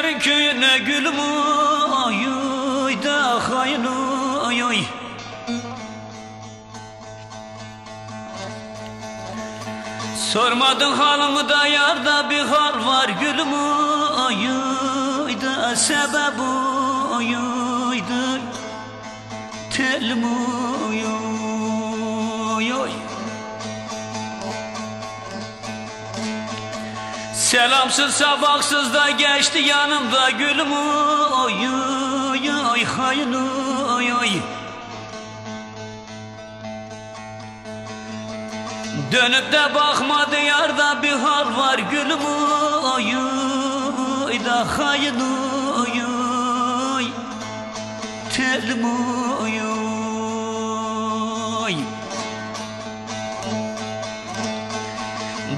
Yarın köyüne gülüm oy oy da hayın oy oy Sormadın halımı da yarda bir hal var gülüm oy oy da sebep oy oy da telim oy oy Selamsız sabaksız da geçti yanımda gülüm. Oy oy oy hayın oy oy. Dönüp de bakmadı yarda bir hal var gülüm. Oy oy da hayın oy oy. Telim oy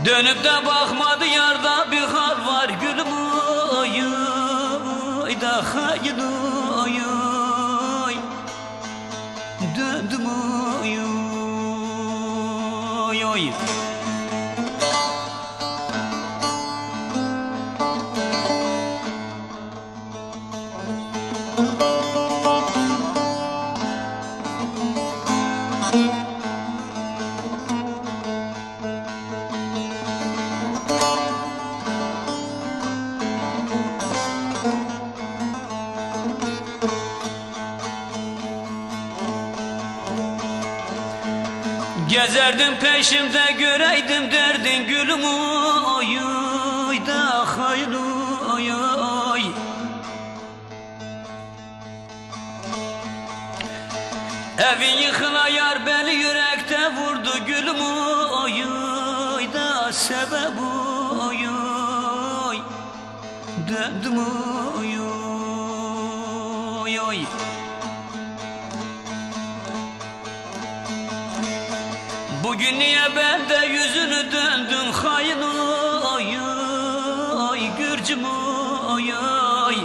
Dönüp de bakmadı yarda bir hal var gülüm oy oy Gezerdim peşimde göreydim derdin gülüm oy oy da hayır oy oy. Evin yıkıla yar beni yürekte vurdu gülüm oy oy da sebep oy oy. Döndüm oy oy oy Bugün niye bende yüzünü döndün hain oy oy Gürcüm oy oy.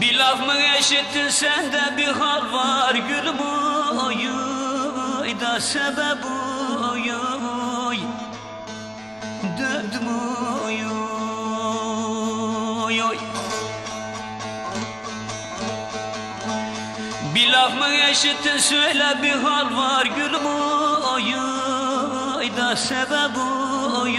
Bir laf mı eşittin sende bir hal var. Gülüm oy oy Da sebep oy oy. Döndüm oy oy oy Laf mı eşittin söyle bir hal var gülüm oy Da sebep oy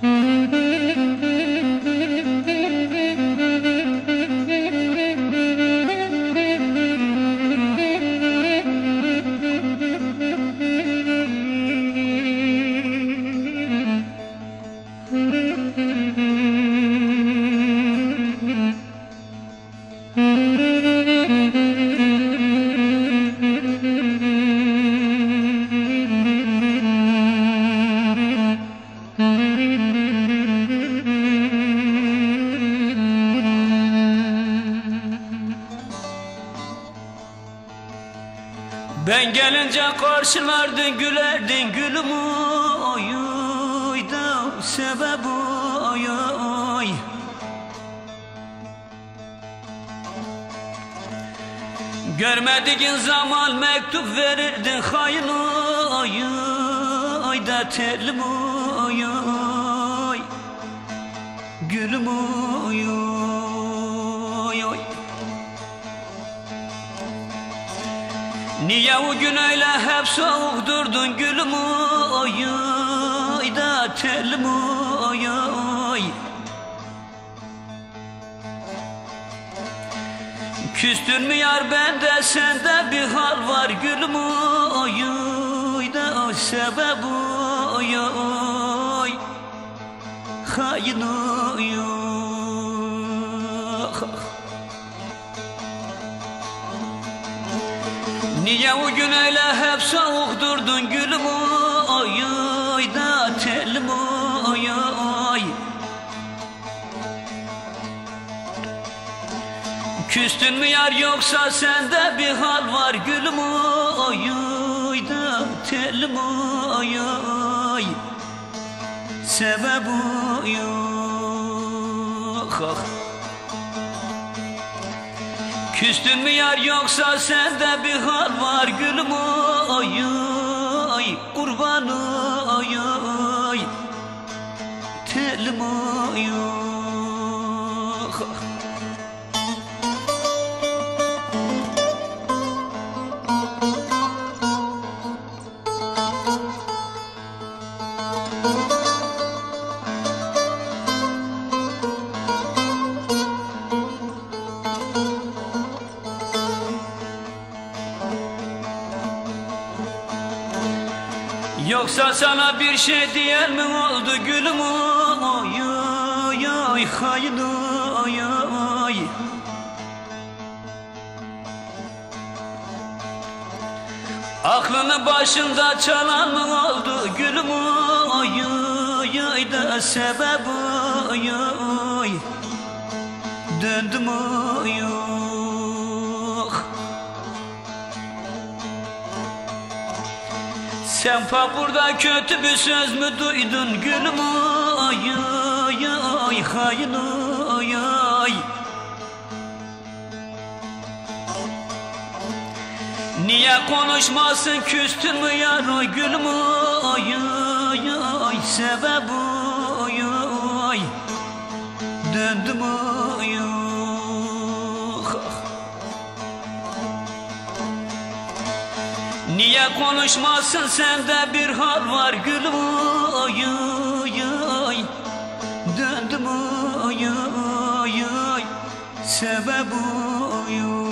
Mm-hmm. Ben gelince karşılardın gülerdin gülüm oy oy da sebep oy oy. Görmediğin zaman mektup verirdin hain oy oy da telim oy oy. Gülüm oy oy Niye o gün öyle hep soğuk durdun gülüm oy oy da telim oy oy? Küstün mü yar bende sende bir hal var gülüm oy oy da o sebep oy oy? Hain oy oy Niye o gün öyle hep soğuk durdun gülüm? Ay ay da telim ay ay Küstün mü yar yoksa sende bir hal var gülüm? Ay ay da telim ay ay Sebep yok. ah. Küstün mü yar yoksa sende bir hal var gülüm ay ay kurbanı ay ay. Telim ay yok Yoksa sana bir şey diyen mi oldu gülüm? Ay ay ay haydi ay ay Aklını başında çalan mı oldu gülüm? Ay ay ay da sebep ay ay Döndüm ay yok Sen burada kötü bir söz mü duydun gülüm? Ay ay ay hain ay ay. Niye konuşmasın küstün mü yar oy gülüm? Ay ay ay sebep ay ay Döndüm ay konuşmasın sende bir hal var gülüm ay ay ay Döndüm ay ay ay Sebep yok